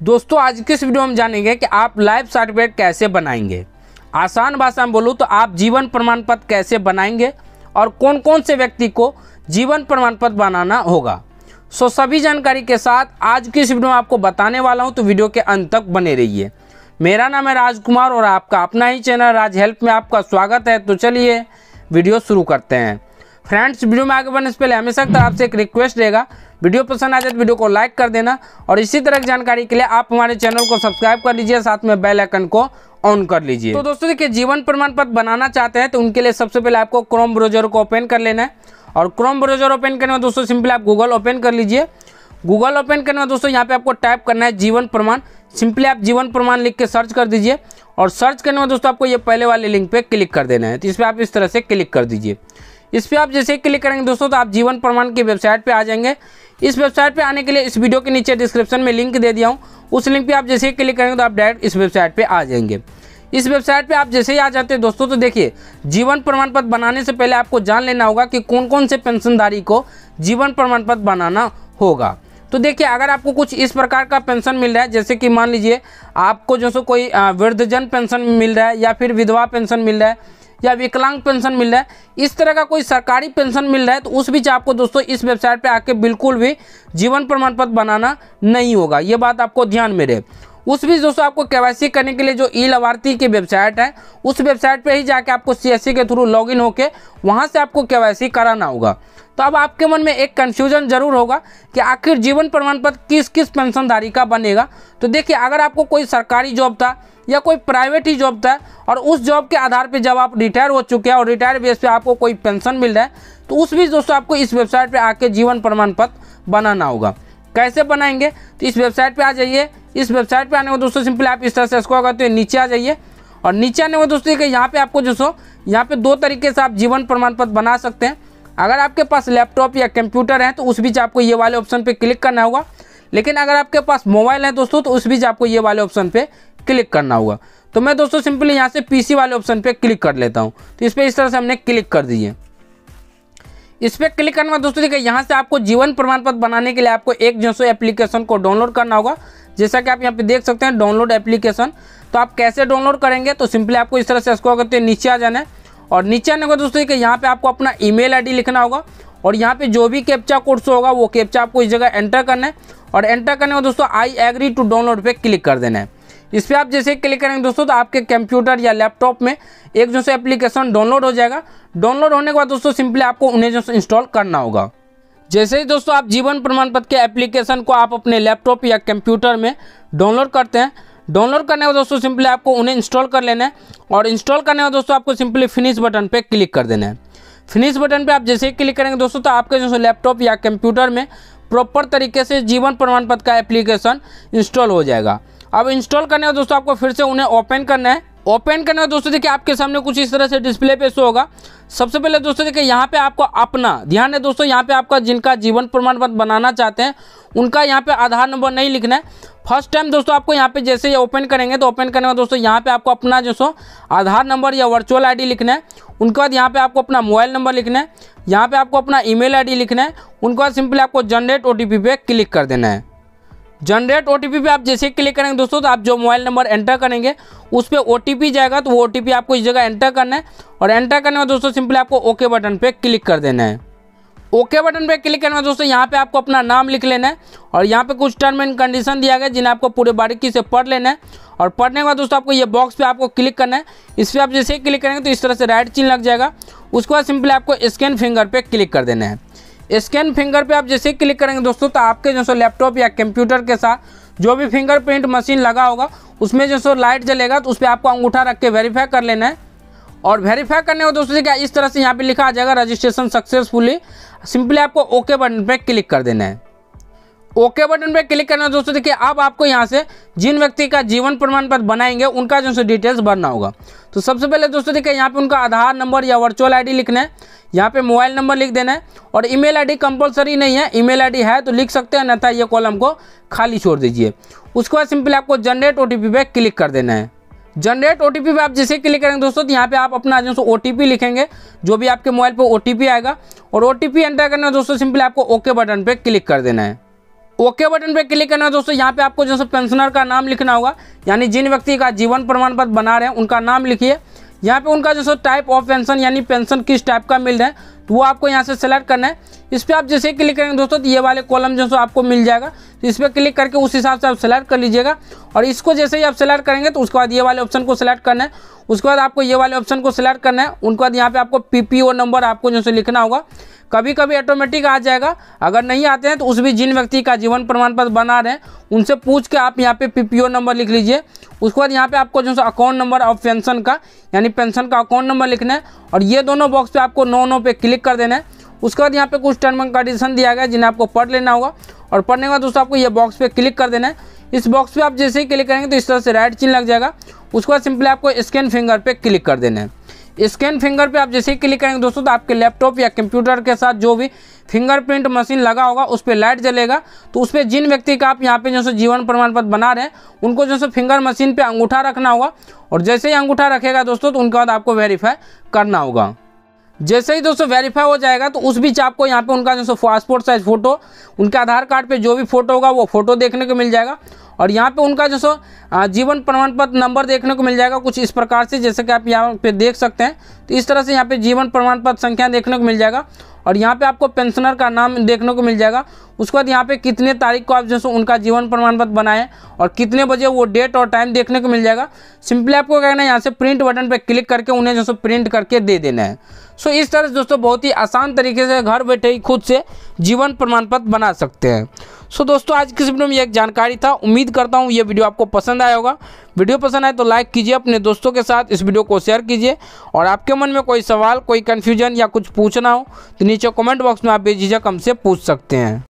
दोस्तों, आज के इस वीडियो में जानेंगे कि आप लाइफ सर्टिफिकेट कैसे बनाएँगे। आसान भाषा में बोलूँ तो आप जीवन प्रमाण पत्र कैसे बनाएँगे और कौन कौन से व्यक्ति को जीवन प्रमाण पत्र बनाना होगा। सो, सभी जानकारी के साथ आज की इस वीडियो में आपको बताने वाला हूँ तो वीडियो के अंत तक बने रहिए। मेरा नाम है राजकुमार और आपका अपना ही चैनल राज हेल्प में आपका स्वागत है। तो चलिए, वीडियो शुरू करते हैं। फ्रेंड्स वीडियो में आगे बढ़ने से पहले हमेशा तरह आपसे एक रिक्वेस्ट रहेगा। वीडियो पसंद आ जाए तो वीडियो को लाइक कर देना और इसी तरह की जानकारी के लिए आप हमारे चैनल को सब्सक्राइब कर लीजिए, साथ में बेल आइकन को ऑन कर लीजिए। तो दोस्तों, देखिए, जीवन प्रमाण पत्र बनाना चाहते हैं तो उनके लिए सबसे पहले आपको क्रोम ब्राउज़र को ओपन कर लेना है। और क्रोम ब्राउज़र ओपन करने में दोस्तों सिंपली आप गूगल ओपन कर लीजिए। गूगल ओपन करने में दोस्तों, यहाँ पे आपको टाइप करना है जीवन प्रमाण। सिंपली आप जीवन प्रमाण लिख के सर्च कर दीजिए और सर्च करने में दोस्तों, आपको ये पहले वाले लिंक पे क्लिक कर देना है। तो इस पर आप इस तरह से क्लिक कर दीजिए। इस पर आप जैसे क्लिक करेंगे दोस्तों तो आप जीवन प्रमाण की वेबसाइट पर आ जाएँगे। इस वेबसाइट पर आने के लिए इस वीडियो के नीचे डिस्क्रिप्शन में लिंक दे दिया हूँ। उस लिंक पर आप जैसे ही क्लिक करेंगे तो आप डायरेक्ट इस वेबसाइट पर आ जाएँगे। इस वेबसाइट पे आप जैसे ही आ जाते हैं दोस्तों तो देखिए, जीवन प्रमाण पत्र बनाने से पहले आपको जान लेना होगा कि कौन कौन से पेंशनधारी को जीवन प्रमाण पत्र बनाना होगा। तो देखिए, अगर आपको कुछ इस प्रकार का पेंशन मिल रहा है, जैसे कि मान लीजिए, आपको जो सो कोई वृद्धजन पेंशन मिल रहा है या फिर विधवा पेंशन मिल रहा है या विकलांग पेंशन मिल रहा है, इस तरह का कोई सरकारी पेंशन मिल रहा है तो उस बीच आपको दोस्तों इस वेबसाइट पर आके बिल्कुल भी जीवन प्रमाण पत्र बनाना नहीं होगा। ये बात आपको ध्यान में रहे। उस बीच दोस्तों आपको के करने के लिए जो ई लाभार्थी की वेबसाइट है, उस वेबसाइट पे ही जाके आपको सीएससी के थ्रू लॉगिन होके वहाँ से आपको के कराना होगा। तो अब आपके मन में एक कंफ्यूजन ज़रूर होगा कि आखिर जीवन प्रमाण पत्र किस किस पेंशनधारी का बनेगा। तो देखिए, अगर आपको कोई सरकारी जॉब था या कोई प्राइवेट ही जॉब था और उस जॉब के आधार पर जब आप रिटायर हो चुके हैं और रिटायर बेस पे आपको कोई पेंशन मिल रहा है तो उस बीच दोस्तों आपको इस वेबसाइट पे आके जीवन प्रमाण पत्र बनाना होगा। कैसे बनाएँगे? तो इस वेबसाइट पे आ जाइए। इस वेबसाइट पे आने को दोस्तों सिंपली आप इस तरह से इसको करते हैं नीचे आ जाइए। और नीचे आने को दोस्तों कि यहाँ पे आपको जो सो, यहाँ पे दो तरीके से आप जीवन प्रमाण पत्र बना सकते हैं। अगर आपके पास लैपटॉप या कंप्यूटर है तो उस बीच आपको ये वाले ऑप्शन पे क्लिक करना होगा। लेकिन अगर आपके पास मोबाइल है दोस्तों तो उस बीच आपको ये वाले ऑप्शन पे क्लिक करना होगा। तो मैं दोस्तों सिंपली यहाँ से पीसी वाले ऑप्शन पे क्लिक कर लेता हूँ। तो इस पर इस तरह से हमने क्लिक कर दिए। इस पर क्लिक करने में दोस्तों, देखिए यहाँ से आपको जीवन प्रमाण पत्र बनाने के लिए आपको एक जो सो एप्लीकेशन को डाउनलोड करना होगा। जैसा कि आप यहाँ पे देख सकते हैं, डाउनलोड एप्लीकेशन। तो आप कैसे डाउनलोड करेंगे? तो सिंपली आपको इस तरह से इसको करते हैं नीचे आ जाना है। और नीचे आने को दोस्तों, देखिए यहाँ पे आपको अपना ईमेल आईडी लिखना होगा। और यहाँ पे जो भी कैप्चा कोर्स होगा, वो कैप्चा आपको इस जगह एंटर करना है। और एंटर करने को दोस्तों आई एग्री टू डाउनलोड पे क्लिक कर देना है। इस पर आप जैसे क्लिक करेंगे दोस्तों तो आपके कंप्यूटर या लैपटॉप में एक जो से एप्लीकेशन डाउनलोड हो जाएगा। डाउनलोड होने के बाद दोस्तों, सिंपली आपको उन्हें जो इंस्टॉल करना होगा। जैसे ही दोस्तों, आप जीवन प्रमाण पत्र के एप्लीकेशन को आप अपने लैपटॉप या कंप्यूटर में डाउनलोड करते हैं। डाउनलोड करने के दोस्तों, सिंपली आपको उन्हें इंस्टॉल कर लेना है और इंस्टॉल करने के दोस्तों, आपको सिंपली फिनिश बटन पर क्लिक कर देना है। फिनिश बटन पे आप जैसे ही क्लिक करेंगे दोस्तों तो आपके जो लैपटॉप या कंप्यूटर में प्रॉपर तरीके से जीवन प्रमाण पत्र का एप्लीकेशन इंस्टॉल हो जाएगा। अब इंस्टॉल करने का दोस्तों आपको फिर से उन्हें ओपन करना है। ओपन करने का दोस्तों देखिए, आपके सामने कुछ इस तरह से डिस्प्ले पे शो होगा। सबसे पहले दोस्तों देखिए, यहाँ पे आपको अपना, ध्यान है दोस्तों, यहाँ पे आपका जिनका जीवन प्रमाण पत्र बनाना चाहते हैं, उनका यहाँ पे आधार नंबर नहीं लिखना है। फ़र्स्ट टाइम दोस्तों आपको यहाँ पे जैसे ये ओपन करेंगे तो ओपन करने का दोस्तों यहाँ पे आपको अपना जो सो, आधार नंबर या वर्चुअल आईडी लिखना है। उनके बाद यहाँ पे आपको अपना मोबाइल नंबर लिखना है। यहाँ पे आपको अपना ईमेल आईडी लिखना है। उनके बाद सिंपली आपको जनरेट ओटीपी पे क्लिक कर देना है। जनरेट ओ टी पे आप जैसे क्लिक करेंगे दोस्तों तो आप जो मोबाइल नंबर एंटर करेंगे, उस पर ओ जाएगा तो वो ओटीपी आपको इस जगह एंटर करना है। और एंटर करने में दोस्तों सिंपली आपको ओके बटन पे क्लिक कर देना है। ओके बटन पे क्लिक करना है दोस्तों, यहाँ पे आपको अपना नाम लिख लेना है। और यहाँ पे कुछ टर्म एंड कंडीशन दिया गया, जिन्हें आपको पूरे बारीकी से पढ़ लेना है। और पढ़ने के बाद दोस्तों, आपको ये बॉक्स पे आपको क्लिक करना है। इस पर आप जैसे ही क्लिक करेंगे तो इस तरह से राइट चिन्ह लग जाएगा। उसके बाद सिंपली आपको स्कैन फिंगर पे क्लिक कर देना है। स्कैन फिंगर पे आप जैसे क्लिक करेंगे दोस्तों तो आपके जो सो लैपटॉप या कंप्यूटर के साथ जो भी फिंगरप्रिंट मशीन लगा होगा, उसमें जो सो लाइट जलेगा तो उस पर आपको अंगूठा रख के वेरीफाई कर लेना है। और वेरीफाई करने को दोस्तों क्या इस तरह से यहाँ पे लिखा आ जाएगा रजिस्ट्रेशन सक्सेसफुली सिंपली आपको ओके बटन पे क्लिक कर देना है। ओके बटन पे क्लिक करना दोस्तों, देखिए, अब आपको यहाँ से जिन व्यक्ति का जीवन प्रमाण पत्र बनाएँगे, उनका जो डिटेल्स भरना होगा। तो सबसे पहले दोस्तों, देखिए, यहाँ पे उनका आधार नंबर या वर्चुअल आईडी लिखना है। यहाँ पे मोबाइल नंबर लिख देना है और ईमेल आईडी कंपलसरी नहीं है, ईमेल आईडी है तो लिख सकते हैं, अन्यथा ये कॉलम को खाली छोड़ दीजिए। उसके बाद सिंपली आपको जनरेट ओटीपी पे क्लिक कर देना है। जनरेट ओटीपी पे आप जैसे क्लिक करेंगे दोस्तों तो यहाँ पे आप अपना जो ओ लिखेंगे, जो भी आपके मोबाइल पर ओ आएगा, और ओटीपी एंटर करना है दोस्तों, सिंपली आपको ओके बटन पर क्लिक कर देना है। ओके बटन पे क्लिक करना है दोस्तों, यहाँ पे आपको जो पेंशनर का नाम लिखना होगा, यानी जिन व्यक्ति का जीवन प्रमाण पत्र बना रहे हैं, उनका नाम लिखिए। यहाँ पे उनका जो सो टाइप ऑफ़ पेंशन यानी पेंशन किस टाइप का मिल रहा है? तो वो आपको यहाँ से सेलेक्ट करना है। इस पर आप जैसे क्लिक करेंगे दोस्तों तो ये वाले कॉलम जो आपको मिल जाएगा। तो इस पर क्लिक करके उस हिसाब से आप सेलेक्ट कर लीजिएगा। और इसको जैसे ही आप सेलेक्ट करेंगे तो उसके बाद ये वाले ऑप्शन को सिलेक्ट करना है। उसके बाद आपको ये वाले ऑप्शन को सिलेक्ट करना है। उनके बाद यहाँ पे आपको पीपीओ नंबर आपको जो लिखना होगा। कभी कभी ऑटोमेटिक आ जाएगा। अगर नहीं आते हैं तो उस भी जिन व्यक्ति का जीवन प्रमाण पत्र बना रहे हैं, उनसे पूछ के आप यहाँ पे पीपीओ नंबर लिख लीजिए। उसके बाद यहाँ पे आपको जो अकाउंट नंबर ऑफ़ पेंशन का, यानी पेंशन का अकाउंट नंबर लिखना है। और ये दोनों बॉक्स पे आपको नो नो पे क्लिक कर देना है। उसके बाद यहाँ पे कुछ टर्म एंड कंडीशन दिया गया जिन्हें आपको पढ़ लेना होगा। और पढ़ने के बाद दोस्तों आपको ये बॉक्स पे क्लिक कर देना है। इस बॉक्स पे आप जैसे ही क्लिक करेंगे तो इस तरह से राइट चिन्ह लग जाएगा। उसके बाद सिंपली आपको स्कैन फिंगर पे क्लिक कर देना है। स्कैन फिंगर पे आप जैसे ही क्लिक करेंगे दोस्तों तो आपके लैपटॉप या कंप्यूटर के साथ जो भी फिंगरप्रिंट मशीन लगा होगा, उस पर लाइट जलेगा। तो उस पर जिन व्यक्ति का आप यहाँ पे जो सो जीवन प्रमाण पत्र बना रहे हैं, उनको जो सो फिंगर मशीन पे अंगूठा रखना होगा। और जैसे ही अंगूठा रखेगा दोस्तों तो उनके बाद आपको वेरीफाई करना होगा। जैसे ही दोस्तों वेरीफाई हो जाएगा तो उस बीच आपको यहाँ पे उनका जो पासपोर्ट साइज़ फ़ोटो उनके आधार कार्ड पे जो भी फ़ोटो होगा, वो फ़ोटो देखने को मिल जाएगा। और यहाँ पे उनका जो सो जीवन प्रमाण पत्र नंबर देखने को मिल जाएगा कुछ इस प्रकार से, जैसे कि आप यहाँ पे देख सकते हैं। तो इस तरह से यहाँ पे जीवन प्रमाण पत्र संख्या देखने को मिल जाएगा। और यहाँ पे आपको पेंशनर का नाम देखने को मिल जाएगा। उसके बाद यहाँ पे कितने तारीख को आप जो उनका जीवन प्रमाण पत्र बनाएँ और कितने बजे वो डेट और टाइम देखने को मिल जाएगा। सिंपली आपको कहना है, यहाँ से प्रिंट बटन पर क्लिक करके उन्हें जो प्रिंट करके दे देना है। सो इस तरह से दोस्तों बहुत ही आसान तरीके से घर बैठे ही खुद से जीवन प्रमाण पत्र बना सकते हैं। सो दोस्तों, आज की वीडियो में एक जानकारी था। उम्मीद करता हूँ ये वीडियो आपको पसंद आया होगा। वीडियो पसंद आए तो लाइक कीजिए, अपने दोस्तों के साथ इस वीडियो को शेयर कीजिए और आपके मन में कोई सवाल, कोई कन्फ्यूज़न या कुछ पूछना हो तो नीचे कमेंट बॉक्स में आप बेझिझक हमसे पूछ सकते हैं।